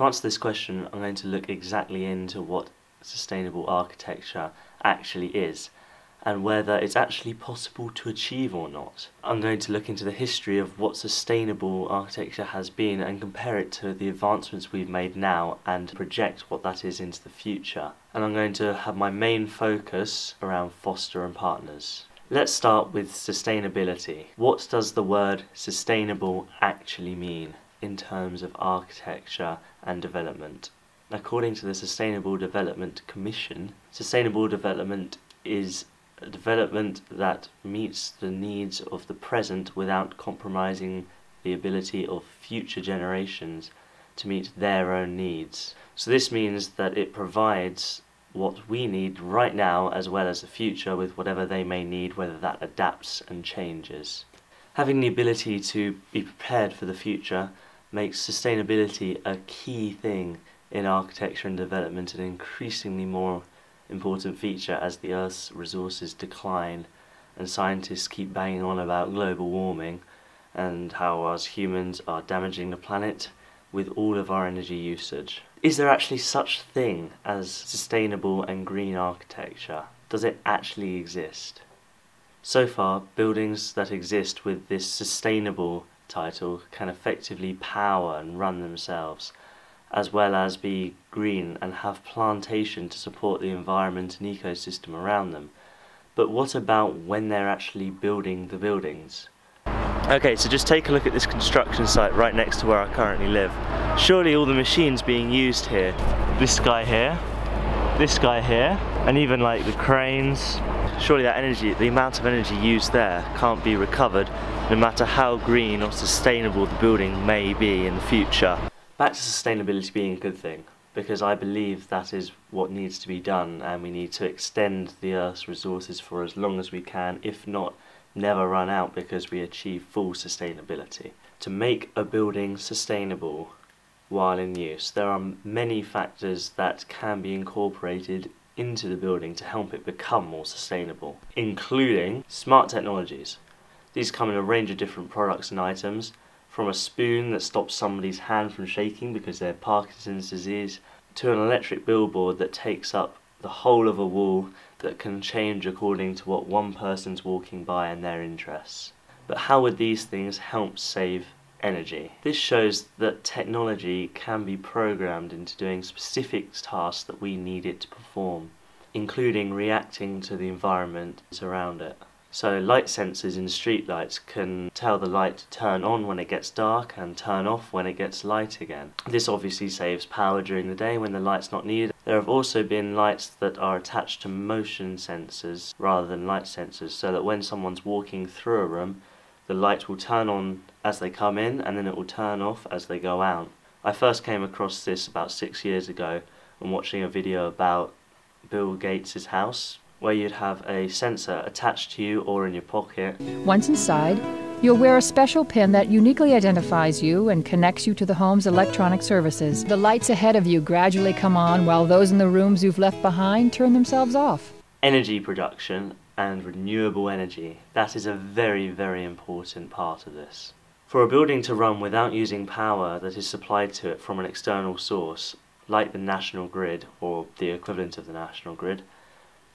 To answer this question, I'm going to look exactly into what sustainable architecture actually is and whether it's actually possible to achieve or not. I'm going to look into the history of what sustainable architecture has been and compare it to the advancements we've made now and project what that is into the future. And I'm going to have my main focus around Foster and Partners. Let's start with sustainability. What does the word sustainable actually mean in terms of architecture and development? According to the Sustainable Development Commission, sustainable development is a development that meets the needs of the present without compromising the ability of future generations to meet their own needs. So this means that it provides what we need right now as well as the future with whatever they may need, whether that adapts and changes. Having the ability to be prepared for the future makes sustainability a key thing in architecture and development an increasingly more important feature as the Earth's resources decline and scientists keep banging on about global warming and how us humans are damaging the planet with all of our energy usage. Is there actually such thing as sustainable and green architecture? Does it actually exist? So far, buildings that exist with this sustainable title can effectively power and run themselves as well as be green and have plantation to support the environment and ecosystem around them. But what about when they're actually building the buildings? Okay, so just take a look at this construction site right next to where I currently live. Surely all the machines being used here, this guy here, this guy here, and even like the cranes, surely that energy, the amount of energy used there can't be recovered no matter how green or sustainable the building may be in the future back to sustainability being a good thing because I believe that is what needs to be done and we need to extend the Earth's resources for as long as we can, if not never run out because we achieve full sustainability. To make a building sustainable while in use, there are many factors that can be incorporated into the building to help it become more sustainable, including smart technologies. These come in a range of different products and items, from a spoon that stops somebody's hand from shaking because they have Parkinson's disease, to an electric billboard that takes up the whole of a wall that can change according to what one person's walking by and their interests. But how would these things help save energy? This shows that technology can be programmed into doing specific tasks that we need it to perform, including reacting to the environment around it. So light sensors in streetlights can tell the light to turn on when it gets dark and turn off when it gets light again. This obviously saves power during the day when the light's not needed. There have also been lights that are attached to motion sensors rather than light sensors so that when someone's walking through a room the light will turn on as they come in and then it will turn off as they go out. I first came across this about six years ago when watching a video about Bill Gates' house where you'd have a sensor attached to you or in your pocket. Once inside, you'll wear a special pin that uniquely identifies you and connects you to the home's electronic services. The lights ahead of you gradually come on while those in the rooms you've left behind turn themselves off. Energy production and renewable energy. That is a very, very important part of this. For a building to run without using power that is supplied to it from an external source, like the national grid or the equivalent of the national grid,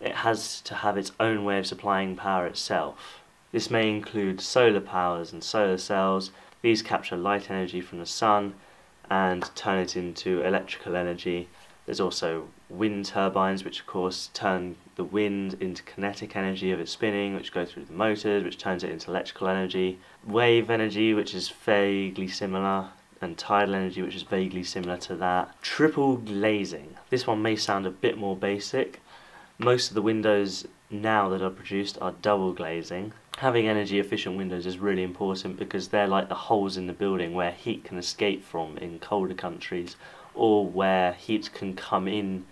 it has to have its own way of supplying power itself. This may include solar powers and solar cells. These capture light energy from the sun and turn it into electrical energy. There's also wind turbines, which of course turn the wind into kinetic energy of its spinning, which goes through the motors, which turns it into electrical energy. Wave energy, which is vaguely similar, and tidal energy, which is vaguely similar to that. Triple glazing. This one may sound a bit more basic, most of the windows now that are produced are double glazing. Having energy efficient windows is really important because they're like the holes in the building where heat can escape from in colder countries or where heat can come in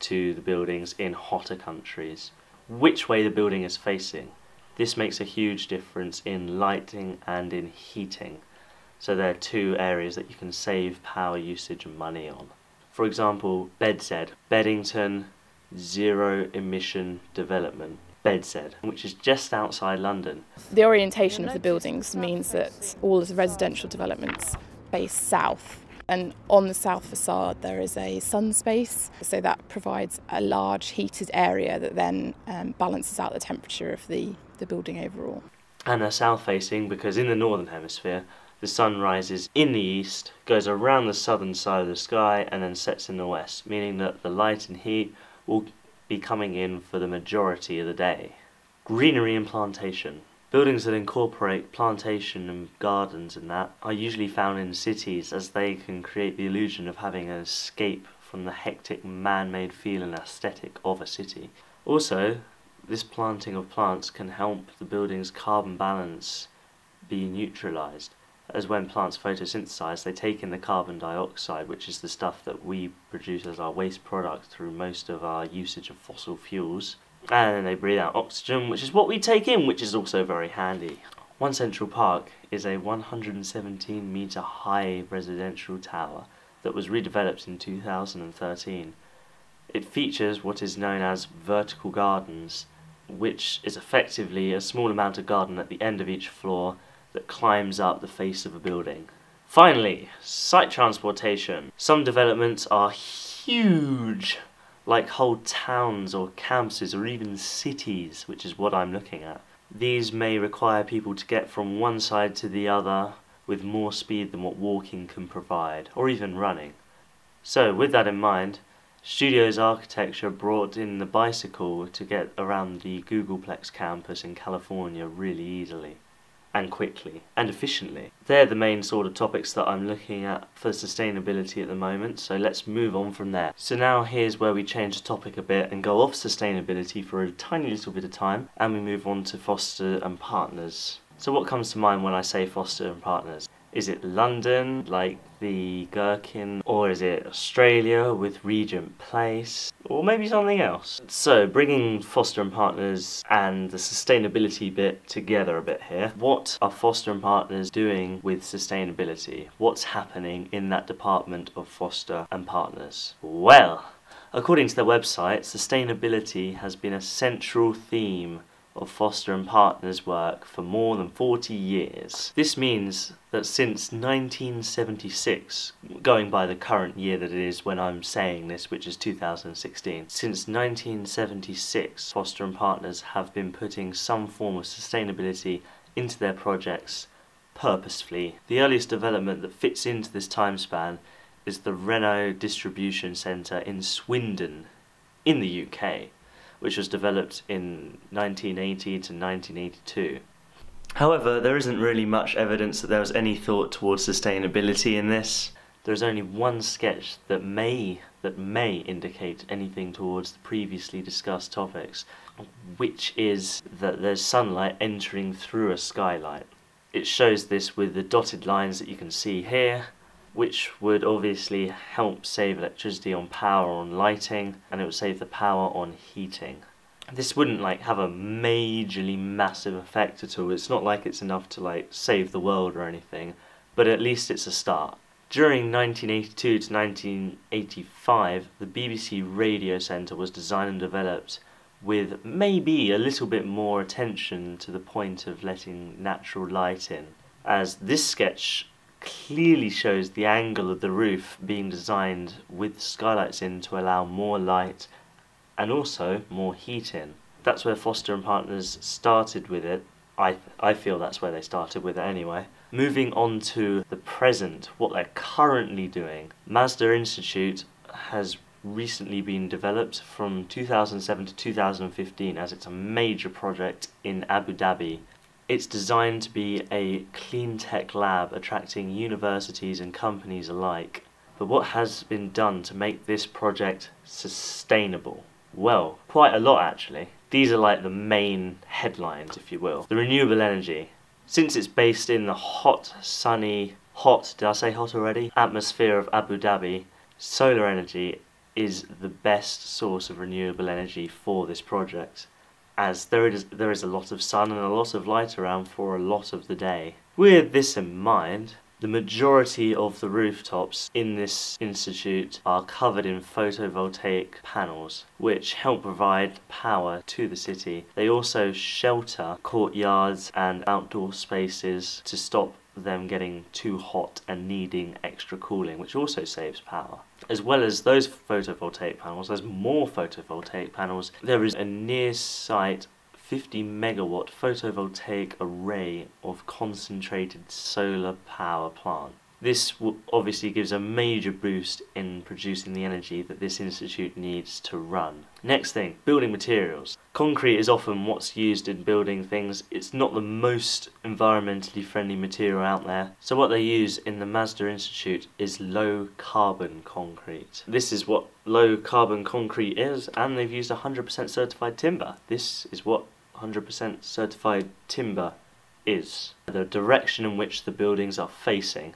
to the buildings in hotter countries. Which way the building is facing. This makes a huge difference in lighting and in heating. So there are two areas that you can save power usage and money on. For example, BedZED, Beddington zero emission development. BedZED, which is just outside London. The orientation of the buildings means that all of the residential developments face south And on the south facade, there is a sun space, so that provides a large heated area that then um, balances out the temperature of the, the building overall. And they're south facing because in the northern hemisphere, the sun rises in the east, goes around the southern side of the sky, and then sets in the west, meaning that the light and heat will be coming in for the majority of the day. Greenery and plantation. Buildings that incorporate plantation and gardens and that are usually found in cities as they can create the illusion of having an escape from the hectic man-made feel and aesthetic of a city. Also, this planting of plants can help the building's carbon balance be neutralized as when plants photosynthesize, they take in the carbon dioxide, which is the stuff that we produce as our waste product through most of our usage of fossil fuels, and then they breathe out oxygen, which is what we take in, which is also very handy. One Central Park is a 117 metre high residential tower that was redeveloped in 2013. It features what is known as vertical gardens, which is effectively a small amount of garden at the end of each floor that climbs up the face of a building. Finally, site transportation. Some developments are huge, like whole towns or campuses or even cities, which is what I'm looking at. These may require people to get from one side to the other with more speed than what walking can provide, or even running. So, with that in mind, Studio's architecture brought in the bicycle to get around the Googleplex campus in California really easily and quickly and efficiently. They're the main sort of topics that I'm looking at for sustainability at the moment, so let's move on from there. So now here's where we change the topic a bit and go off sustainability for a tiny little bit of time and we move on to Foster and Partners. So what comes to mind when I say Foster and Partners? Is it London, like the Gherkin, or is it Australia with Regent Place, or maybe something else? So, bringing Foster and Partners and the sustainability bit together a bit here. What are Foster and Partners doing with sustainability? What's happening in that department of Foster and Partners? Well, according to their website, sustainability has been a central theme of Foster and Partners work for more than 40 years. This means that since 1976, going by the current year that it is when I'm saying this, which is 2016, since 1976, Foster and Partners have been putting some form of sustainability into their projects purposefully. The earliest development that fits into this time span is the Renault Distribution Centre in Swindon, in the UK which was developed in 1980 to 1982. However, there isn't really much evidence that there was any thought towards sustainability in this. There's only one sketch that may that may indicate anything towards the previously discussed topics, which is that there's sunlight entering through a skylight. It shows this with the dotted lines that you can see here, which would obviously help save electricity on power on lighting and it would save the power on heating. This wouldn't like have a majorly massive effect at all. It's not like it's enough to like save the world or anything, but at least it's a start. During 1982 to 1985, the BBC Radio Centre was designed and developed with maybe a little bit more attention to the point of letting natural light in. As this sketch clearly shows the angle of the roof being designed with skylights in to allow more light and also more heat in. That's where Foster and Partners started with it. I, I feel that's where they started with it anyway. Moving on to the present, what they're currently doing. Masdar Institute has recently been developed from 2007 to 2015 as it's a major project in Abu Dhabi it's designed to be a clean tech lab attracting universities and companies alike. But what has been done to make this project sustainable? Well, quite a lot actually. These are like the main headlines, if you will. The renewable energy. Since it's based in the hot, sunny, hot, did I say hot already? Atmosphere of Abu Dhabi, solar energy is the best source of renewable energy for this project as there is, there is a lot of sun and a lot of light around for a lot of the day. With this in mind, the majority of the rooftops in this institute are covered in photovoltaic panels, which help provide power to the city. They also shelter courtyards and outdoor spaces to stop them getting too hot and needing extra cooling, which also saves power. As well as those photovoltaic panels, there's more photovoltaic panels. There is a near site 50 megawatt photovoltaic array of concentrated solar power plant. This obviously gives a major boost in producing the energy that this institute needs to run. Next thing, building materials. Concrete is often what's used in building things. It's not the most environmentally friendly material out there. So what they use in the Masdar Institute is low carbon concrete. This is what low carbon concrete is and they've used 100% certified timber. This is what 100% certified timber is. The direction in which the buildings are facing.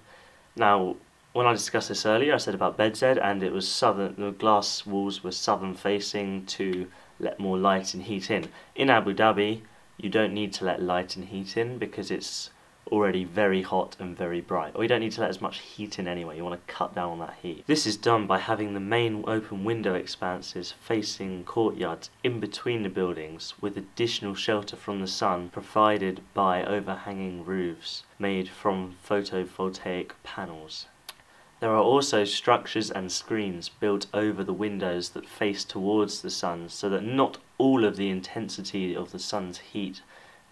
Now, when I discussed this earlier, I said about BedZED, and it was southern. The glass walls were southern facing to let more light and heat in. In Abu Dhabi, you don't need to let light and heat in because it's already very hot and very bright. Or you don't need to let as much heat in anyway, you want to cut down on that heat. This is done by having the main open window expanses facing courtyards in between the buildings with additional shelter from the sun provided by overhanging roofs made from photovoltaic panels. There are also structures and screens built over the windows that face towards the sun so that not all of the intensity of the sun's heat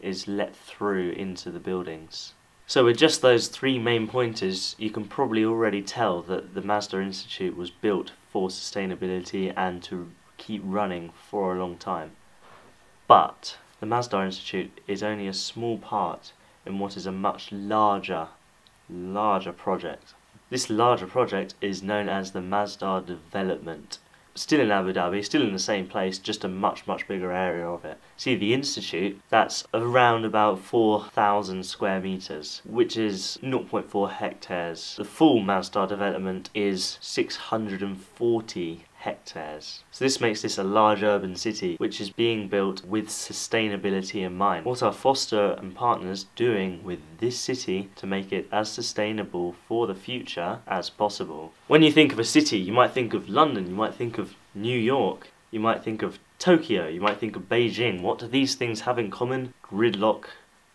is let through into the buildings. So with just those three main pointers, you can probably already tell that the Masdar Institute was built for sustainability and to keep running for a long time. But the Masdar Institute is only a small part in what is a much larger, larger project. This larger project is known as the Masdar Development still in Abu Dhabi, still in the same place, just a much, much bigger area of it. See, the Institute, that's around about 4,000 square metres, which is 0.4 hectares. The full Masdar development is 640 hectares. So this makes this a large urban city which is being built with sustainability in mind. What are Foster and partners doing with this city to make it as sustainable for the future as possible? When you think of a city, you might think of London, you might think of New York, you might think of Tokyo, you might think of Beijing. What do these things have in common? Gridlock,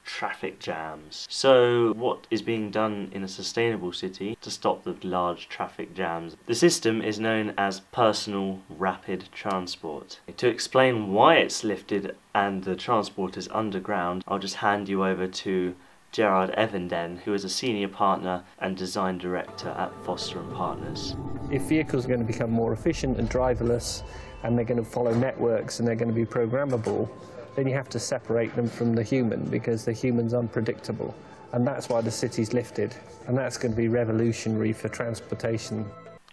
traffic jams. So what is being done in a sustainable city to stop the large traffic jams? The system is known as personal rapid transport. To explain why it's lifted and the transport is underground, I'll just hand you over to Gerard Evenden, who is a senior partner and design director at Foster and Partners. If vehicles are going to become more efficient and driverless and they're going to follow networks and they're going to be programmable, then you have to separate them from the human because the human's unpredictable. And that's why the city's lifted. And that's going to be revolutionary for transportation.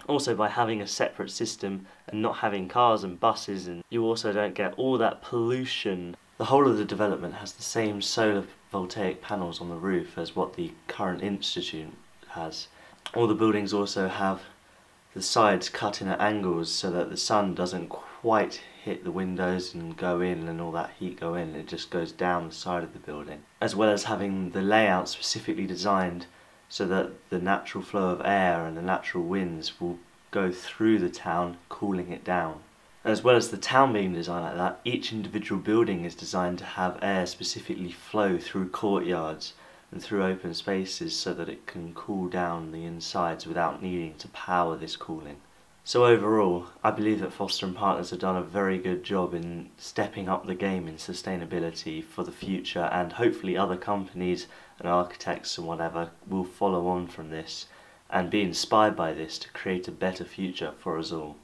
Also, by having a separate system and not having cars and buses, and you also don't get all that pollution. The whole of the development has the same solar voltaic panels on the roof as what the current institute has. All the buildings also have the sides cut in at angles so that the sun doesn't quite hit the windows and go in and all that heat go in, it just goes down the side of the building. As well as having the layout specifically designed so that the natural flow of air and the natural winds will go through the town, cooling it down. As well as the town being designed like that, each individual building is designed to have air specifically flow through courtyards and through open spaces so that it can cool down the insides without needing to power this cooling. So overall, I believe that Foster and Partners have done a very good job in stepping up the game in sustainability for the future and hopefully other companies and architects and whatever will follow on from this and be inspired by this to create a better future for us all.